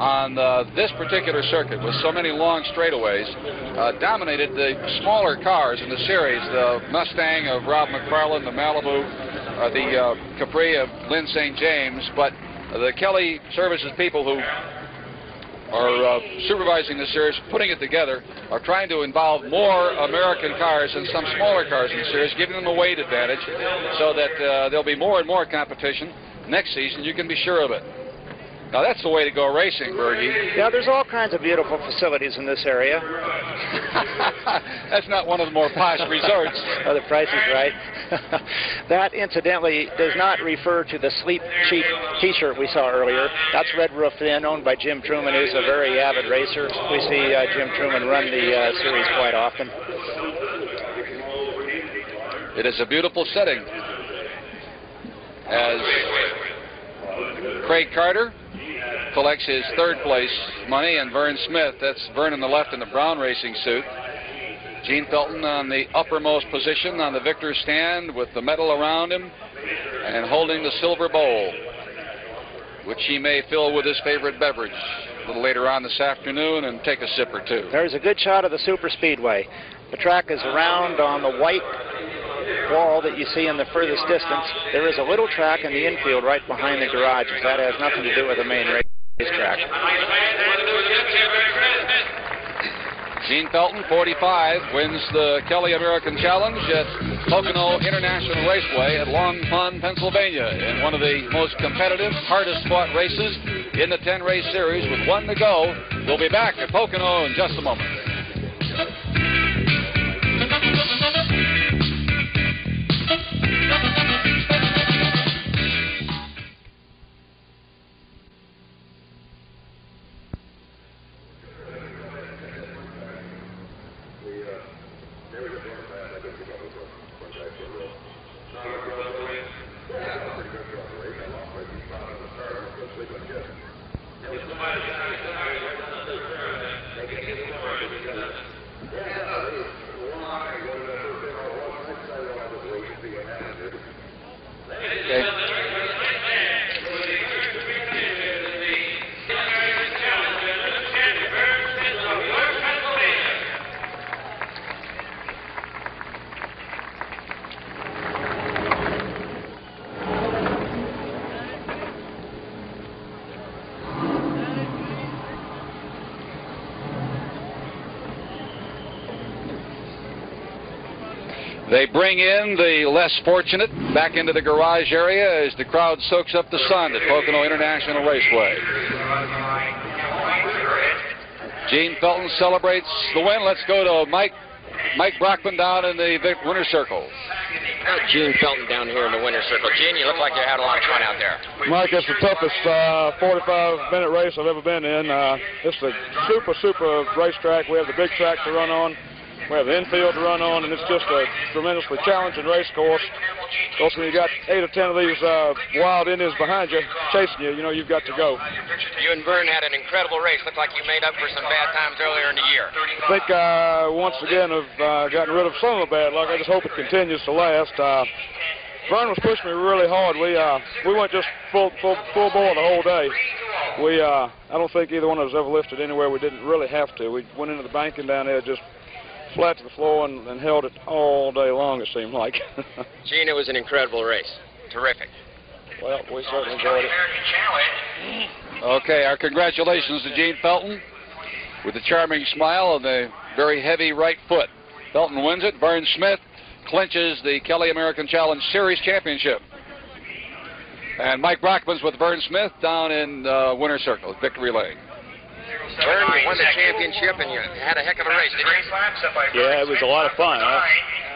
on uh, this particular circuit with so many long straightaways uh, dominated the smaller cars in the series. The Mustang of Rob McFarland, the Malibu, uh, the uh, Capri of Lyn St. James, but the Kelly Services people who are uh, supervising the series, putting it together, are trying to involve more American cars and some smaller cars in the series, giving them a weight advantage so that uh, there'll be more and more competition next season. You can be sure of it. Now that's the way to go racing, Bergie. Yeah, there's all kinds of beautiful facilities in this area. that's not one of the more posh resorts. oh, the price is right. that, incidentally, does not refer to the Sleep Cheap T-shirt we saw earlier. That's Red Roof Inn, owned by Jim Trueman, who's a very avid racer. We see uh, Jim Trueman run the uh, series quite often. It is a beautiful setting. As Craig Carter collects his third place money, and Vern Smith, that's Vern on the left in the brown racing suit. Gene Felton on the uppermost position on the victor's stand with the medal around him and holding the silver bowl, which he may fill with his favorite beverage a little later on this afternoon and take a sip or two. There's a good shot of the super speedway. The track is around on the white wall that you see in the furthest distance. There is a little track in the infield right behind the garages. That has nothing to do with the main race track. Gene Felton, 45, wins the Kelly American Challenge at Pocono International Raceway at Long Pond, Pennsylvania, in one of the most competitive, hardest fought races in the 10 race series. With one to go, we'll be back at Pocono in just a moment. They bring in the less fortunate back into the garage area as the crowd soaks up the sun at Pocono International Raceway. Gene Felton celebrates the win. Let's go to Mike Mike Brockman down in the winner's circle. Gene Felton down here in the winner's circle. Gene, you look like you had a lot of fun out there. Mike, it's the toughest uh, 45-minute race I've ever been in. Uh, it's a super, super racetrack. We have the big track to run on. We have the infield to run on, and it's just a tremendously challenging race course. Also, when you got eight or ten of these uh, wild Indians behind you chasing you, you know you've got to go. You and Vern had an incredible race. Looked like you made up for some bad times earlier in the year. I think uh, once again have uh, gotten rid of some of the bad luck. I just hope it continues to last. Uh, Vern was pushing me really hard. We uh, we went just full full full bore the whole day. We uh, I don't think either one of us ever lifted anywhere we didn't really have to. We went into the banking down there just flat to the floor and, and held it all day long, it seemed like. Gene, it was an incredible race. Terrific. Well, we certainly enjoyed it. Okay, our congratulations to Gene Felton with a charming smile and a very heavy right foot. Felton wins it. Vern Smith clinches the Kelly American Challenge Series Championship. And Mike Brockman's with Vern Smith down in uh, Winter Circle, Victory Lane. Vern, you won the championship and you had a heck of a race, didn't you? Yeah, it was a lot of fun.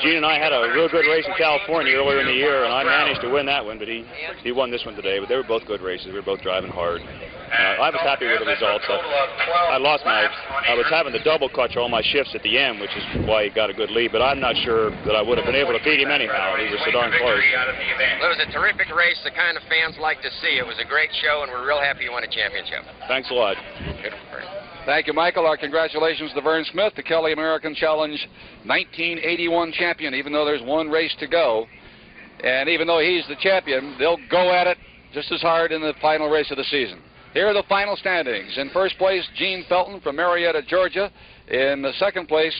Gene and I had a real good race in California earlier in the year, and I managed to win that one, but he he won this one today. But they were both good races. We were both driving hard. Uh, I was happy with the results. Uh, I lost my, I was having to double clutch all my shifts at the end, which is why he got a good lead. But I'm not sure that I would have been able to beat him anyhow. He was so darn close. It was a terrific race, the kind of fans like to see. It was a great show, and we're real happy you won a championship. Thanks a lot. Good. Thank you, Michael. Our congratulations to Vern Smith, the Kelly American Challenge 1981 champion, even though there's one race to go. And even though he's the champion, they'll go at it just as hard in the final race of the season. Here are the final standings. In first place, Gene Felton from Marietta, Georgia. In the second place,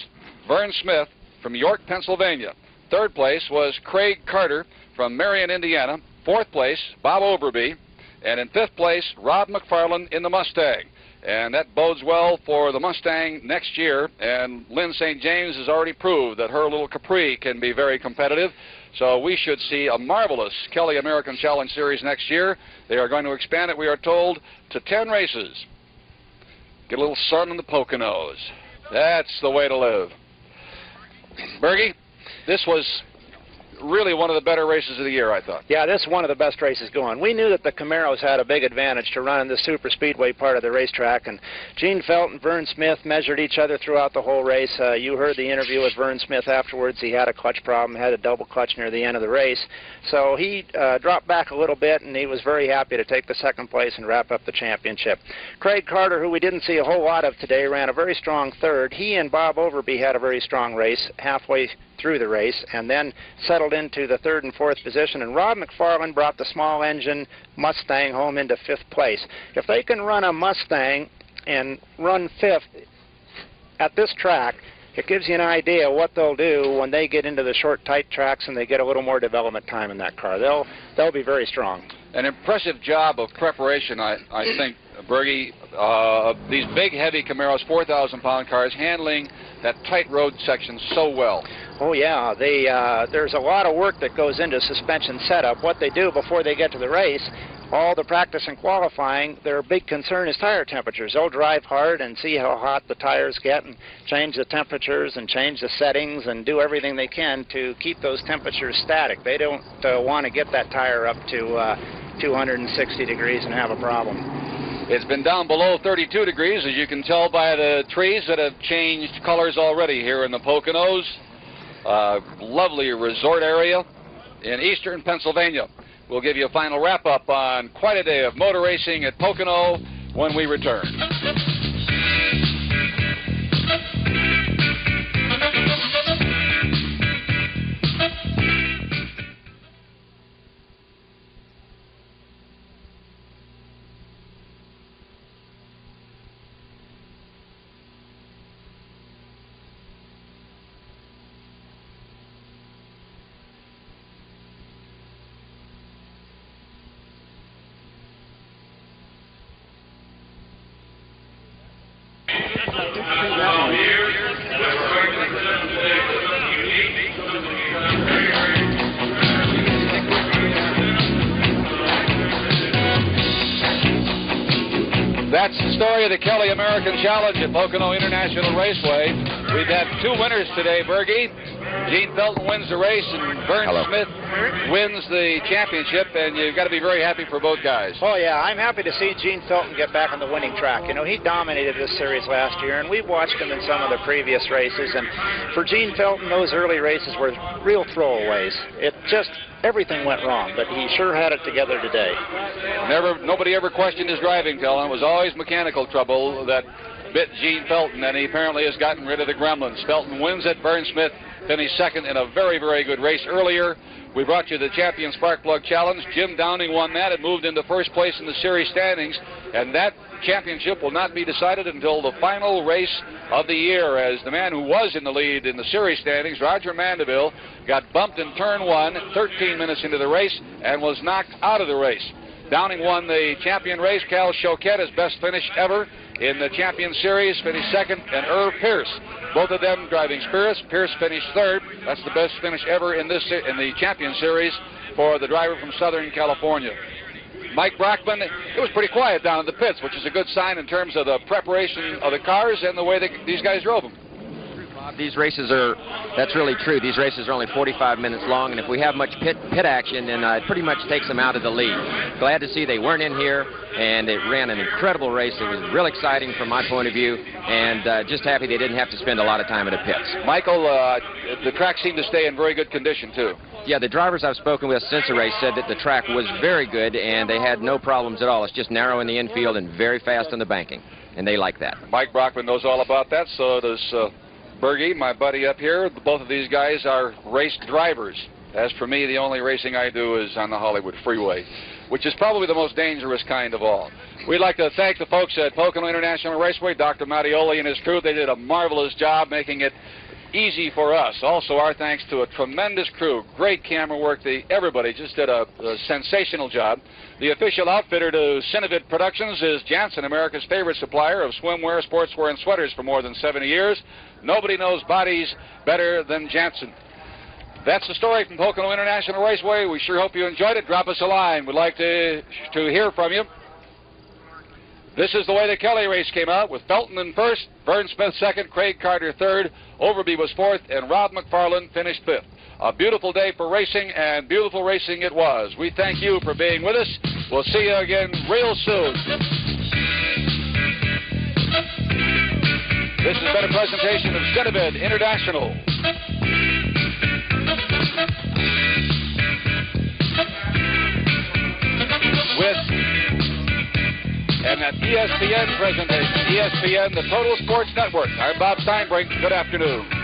Vern Smith from York, Pennsylvania. Third place was Craig Carter from Marion, Indiana. Fourth place, Bob Overby. And in fifth place, Rob McFarland in the Mustang. And that bodes well for the Mustang next year. And Lyn St. James has already proved that her little Capri can be very competitive. So we should see a marvelous Kelly American Challenge Series next year. They are going to expand it, we are told, to 10 races. Get a little sun in the Poconos. That's the way to live. Bergie, this was really one of the better races of the year, I thought. Yeah, this is one of the best races going. We knew that the Camaros had a big advantage to run in the super speedway part of the racetrack, and Gene Felton and Vern Smith measured each other throughout the whole race. Uh, you heard the interview with Vern Smith afterwards. He had a clutch problem, had a double clutch near the end of the race. So he uh, dropped back a little bit, and he was very happy to take the second place and wrap up the championship. Craig Carter, who we didn't see a whole lot of today, ran a very strong third. He and Bob Overby had a very strong race halfway through the race and then settled into the third and fourth position. And Rob McFarland brought the small engine Mustang home into fifth place. If they can run a Mustang and run fifth at this track, it gives you an idea what they'll do when they get into the short, tight tracks and they get a little more development time in that car. They'll they'll be very strong. An impressive job of preparation, I, I think, Bergie. Uh, these big, heavy Camaros, 4,000-pound cars, handling that tight road section so well. Oh yeah, they uh, there's a lot of work that goes into suspension setup. What they do before they get to the race, all the practice and qualifying, their big concern is tire temperatures. They'll drive hard and see how hot the tires get and change the temperatures and change the settings and do everything they can to keep those temperatures static. They don't uh, want to get that tire up to uh, 260 degrees and have a problem. It's been down below 32 degrees, as you can tell by the trees that have changed colors already here in the Poconos. Uh, lovely resort area in eastern Pennsylvania. We'll give you a final wrap up on quite a day of motor racing at Pocono when we return. That's the story of the Kelly American Challenge at Pocono International Raceway. We've had two winners today, Bergie. Gene Felton wins the race, and Vern Hello. Smith wins the championship, and you've got to be very happy for both guys. Oh yeah, I'm happy to see Gene Felton get back on the winning track. You know, he dominated this series last year, and we've watched him in some of the previous races. And for Gene Felton, those early races were real throwaways. It just everything went wrong, but he sure had it together today. Never, nobody ever questioned his driving, Tellen. It was always mechanical trouble that bit Gene Felton, and he apparently has gotten rid of the gremlins. Felton wins it. Vern Smith finished second in a very, very good race earlier. We brought you the Champion Spark Plug Challenge. Jim Downing won that and moved into first place in the series standings. And that championship will not be decided until the final race of the year, as the man who was in the lead in the series standings, Roger Mandeville, got bumped in turn one 13 minutes into the race and was knocked out of the race. Downing won the champion race. Cal Choquette, his best finish ever in the champion series, finished second, and Irv Pierce, both of them driving Spirits. Pierce finished third. That's the best finish ever in this in the champion series for the driver from Southern California. Mike Brockman, it was pretty quiet down in the pits, which is a good sign in terms of the preparation of the cars and the way that these guys drove them. These races are, that's really true. These races are only 45 minutes long, and if we have much pit, pit action, then uh, it pretty much takes them out of the lead. Glad to see they weren't in here, and it ran an incredible race. It was real exciting from my point of view, and uh, just happy they didn't have to spend a lot of time in the pits. Michael, uh, the track seemed to stay in very good condition, too. Yeah, the drivers I've spoken with since the race said that the track was very good, and they had no problems at all. It's just narrow in the infield and very fast on the banking, and they like that. Mike Brockman knows all about that, so does uh, Bergie, my buddy up here. Both of these guys are race drivers. As for me, the only racing I do is on the Hollywood Freeway. which is probably the most dangerous kind of all. We'd like to thank the folks at Pocono International Raceway, Dr. Mattioli and his crew. They did a marvelous job making it easy for us. Also, our thanks to a tremendous crew, great camera work. The, everybody just did a, a sensational job. The official outfitter to Cinevid Productions is Jantzen, America's favorite supplier of swimwear, sportswear, and sweaters for more than 70 years. Nobody knows bodies better than Jantzen. That's the story from Pocono International Raceway. We sure hope you enjoyed it. Drop us a line. We'd like to, to hear from you. This is the way the Kelly race came out with Felton in first, Vern Smith second, Craig Carter third, Overby was fourth, and Rob McFarland finished fifth. A beautiful day for racing, and beautiful racing it was. We thank you for being with us. We'll see you again real soon. This has been a presentation of Cinevid International. With and an ESPN presentation. ESPN, the Total Sports Network. I'm Bob Steinbrink. Good afternoon.